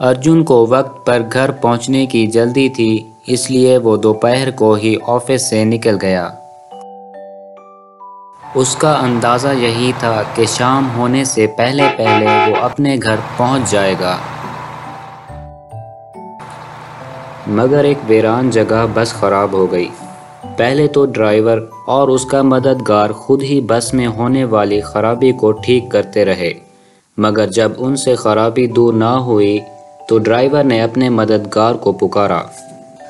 अर्जुन को वक्त पर घर पहुँचने की जल्दी थी, इसलिए वो दोपहर को ही ऑफ़िस से निकल गया। उसका अंदाज़ा यही था कि शाम होने से पहले पहले वो अपने घर पहुँच जाएगा। मगर एक वीरान जगह बस ख़राब हो गई। पहले तो ड्राइवर और उसका मददगार खुद ही बस में होने वाली खराबी को ठीक करते रहे, मगर जब उनसे खराबी दूर ना हुई तो ड्राइवर ने अपने मददगार को पुकारा।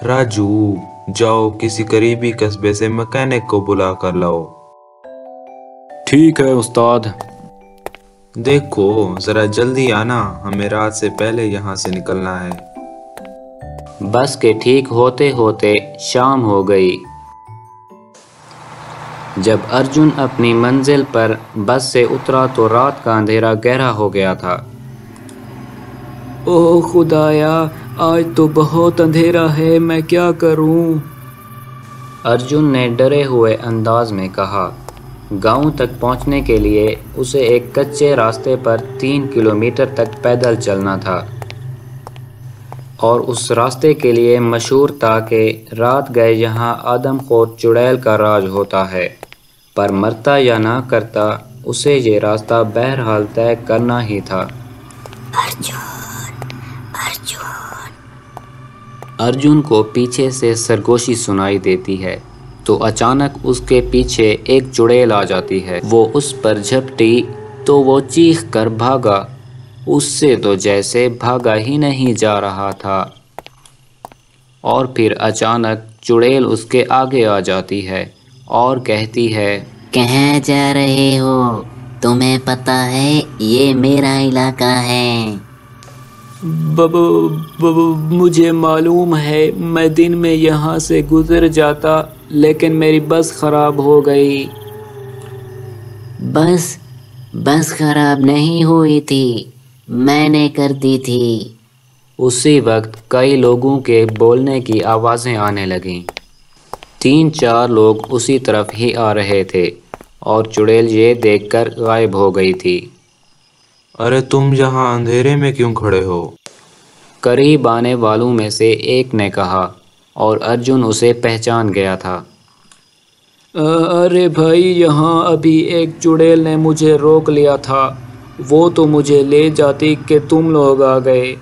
राजू जाओ किसी करीबी कस्बे से मैकेनिक को बुला कर लाओ। ठीक है उस्ताद। देखो जरा जल्दी आना हमें रात से पहले यहाँ से निकलना है। बस के ठीक होते होते शाम हो गई। जब अर्जुन अपनी मंजिल पर बस से उतरा तो रात का अंधेरा गहरा हो गया था। ओह खुदाया आज तो बहुत अंधेरा है मैं क्या करूँ? अर्जुन ने डरे हुए अंदाज में कहा गाँव तक पहुँचने के लिए उसे एक कच्चे रास्ते पर तीन किलोमीटर तक पैदल चलना था। और उस रास्ते के लिए मशहूर था कि रात गए यहाँ आदमखोर चुड़ैल का राज होता है। पर मरता या ना करता उसे ये रास्ता बहरहाल तय करना ही था। अर्जुन अर्जुन। अर्जुन को पीछे से सरगोशी सुनाई देती है तो अचानक उसके पीछे एक चुड़ैल आ जाती है। वो उस पर झपटी तो वो चीख कर भागा। उससे तो जैसे भागा ही नहीं जा रहा था। और फिर अचानक चुड़ैल उसके आगे आ जाती है और कहती है, कहाँ जा रहे हो? तुम्हें पता है, ये मेरा इलाका है। मुझे मालूम है मैं दिन में यहाँ से गुजर जाता लेकिन मेरी बस खराब हो गई। बस बस खराब नहीं हुई थी मैंने कर दी थी। उसी वक्त कई लोगों के बोलने की आवाज़ें आने लगीं। तीन चार लोग उसी तरफ़ ही आ रहे थे और चुड़ैल ये देखकर गायब हो गई थी। अरे तुम यहाँ अंधेरे में क्यों खड़े हो? करीब आने वालों में से एक ने कहा और अर्जुन उसे पहचान गया था। अरे भाई यहाँ अभी एक चुड़ैल ने मुझे रोक लिया था। वो तो मुझे ले जाती कि तुम लोग आ गए।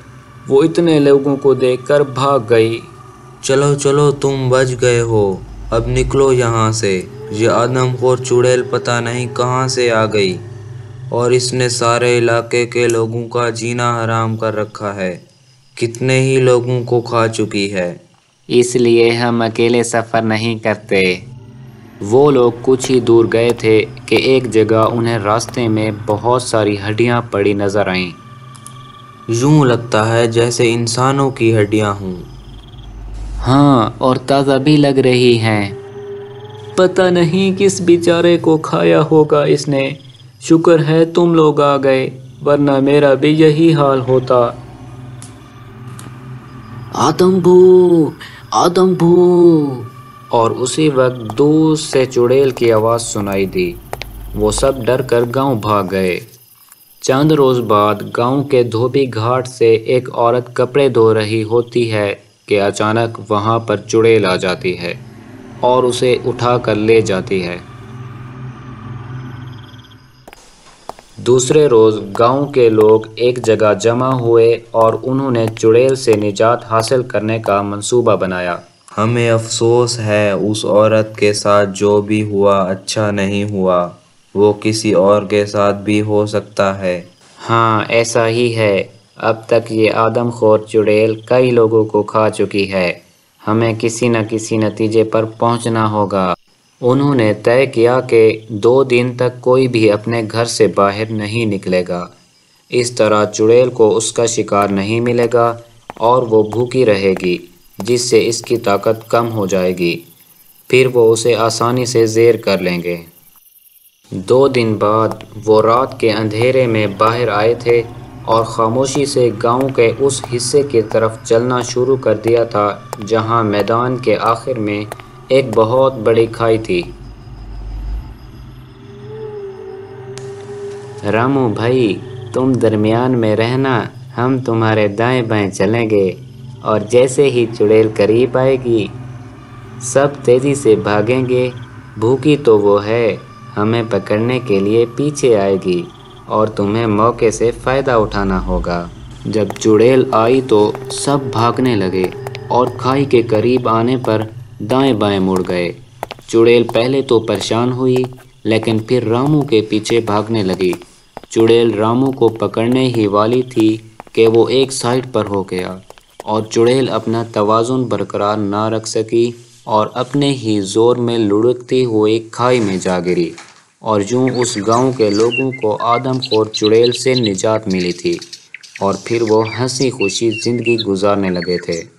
वो इतने लोगों को देखकर भाग गई। चलो चलो तुम बच गए हो। अब निकलो यहाँ से। ये आदमखोर चुड़ैल पता नहीं कहाँ से आ गई। और इसने सारे इलाके के लोगों का जीना हराम कर रखा है। कितने ही लोगों को खा चुकी है। इसलिए हम अकेले सफ़र नहीं करते। वो लोग कुछ ही दूर गए थे कि एक जगह उन्हें रास्ते में बहुत सारी हड्डियाँ पड़ी नज़र आईं। यूँ लगता है जैसे इंसानों की हड्डियाँ हों। हाँ और ताज़ा भी लग रही हैं। पता नहीं किस बेचारे को खाया होगा इसने। शुक्र है तुम लोग आ गए वरना मेरा भी यही हाल होता। आदम्भू आदम्भू और उसी वक्त दूर से चुड़ैल की आवाज़ सुनाई दी। वो सब डर कर गाँव भाग गए। चंद रोज़ बाद गाँव के धोबी घाट से एक औरत कपड़े धो रही होती है कि अचानक वहाँ पर चुड़ैल आ जाती है और उसे उठा कर ले जाती है। दूसरे रोज़ गाँव के लोग एक जगह जमा हुए और उन्होंने चुड़ैल से निजात हासिल करने का मंसूबा बनाया। हमें अफसोस है उस औरत के साथ जो भी हुआ अच्छा नहीं हुआ। वो किसी और के साथ भी हो सकता है। हाँ ऐसा ही है। अब तक ये आदमखोर चुड़ैल कई लोगों को खा चुकी है। हमें किसी न किसी नतीजे पर पहुँचना होगा। उन्होंने तय किया कि दो दिन तक कोई भी अपने घर से बाहर नहीं निकलेगा। इस तरह चुड़ैल को उसका शिकार नहीं मिलेगा और वो भूखी रहेगी, जिससे इसकी ताकत कम हो जाएगी। फिर वो उसे आसानी से ज़ेर कर लेंगे। दो दिन बाद वो रात के अंधेरे में बाहर आए थे और ख़ामोशी से गाँव के उस हिस्से की तरफ़ चलना शुरू कर दिया था, जहाँ मैदान के आखिर में एक बहुत बड़ी खाई थी। रामू भाई, तुम दरमियान में रहना, हम तुम्हारे दाएँ बाएँ चलेंगे और जैसे ही चुड़ैल करीब आएगी, सब तेज़ी से भागेंगे। भूखी तो वो है, हमें पकड़ने के लिए पीछे आएगी और तुम्हें मौके से फ़ायदा उठाना होगा। जब चुड़ैल आई तो सब भागने लगे और खाई के करीब आने पर दाएँ बाएँ मुड़ गए। चुड़ैल पहले तो परेशान हुई, लेकिन फिर रामू के पीछे भागने लगी। चुड़ैल रामू को पकड़ने ही वाली थी कि वो एक साइड पर हो गया, और चुड़ैल अपना तोज़ुन बरकरार ना रख सकी और अपने ही ज़ोर में लुढ़कती हुई खाई में जा गिरी, और यूँ उस गाँव के लोगों को आदम आदमखोर चुड़ैल से निजात मिली थी, और फिर वो हँसी खुशी ज़िंदगी गुजारने लगे थे।